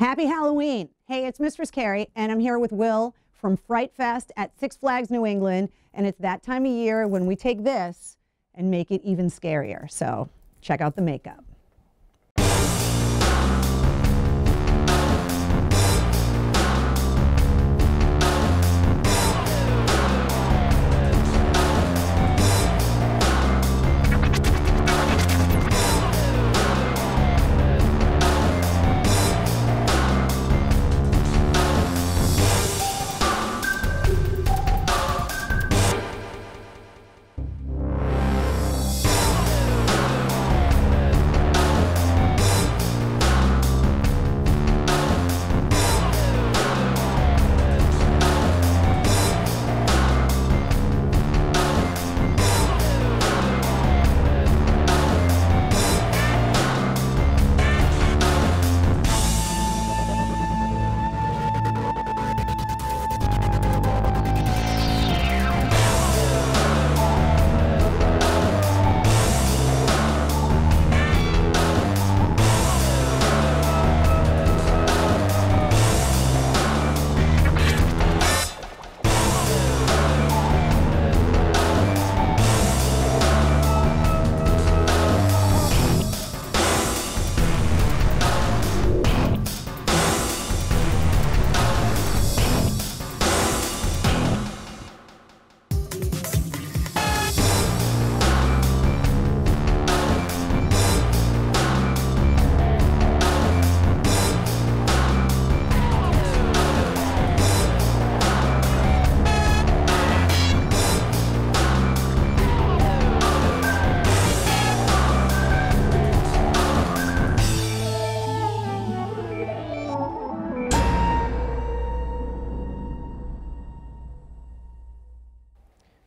Happy Halloween. Hey, it's Mistress Carrie, and I'm here with Will from Fright Fest at Six Flags New England. And it's that time of year when we take this and make it even scarier. So check out the makeup.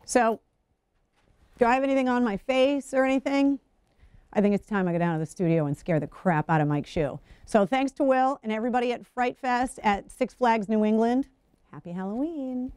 So, do I have anything on my face or anything? I think it's time I go down to the studio and scare the crap out of Mike Hsu. So thanks to Will and everybody at Fright Fest at Six Flags New England. Happy Halloween.